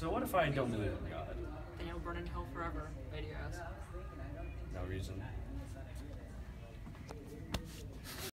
So what if I don't believe in God? Then you'll burn in hell forever, baby ass. No reason.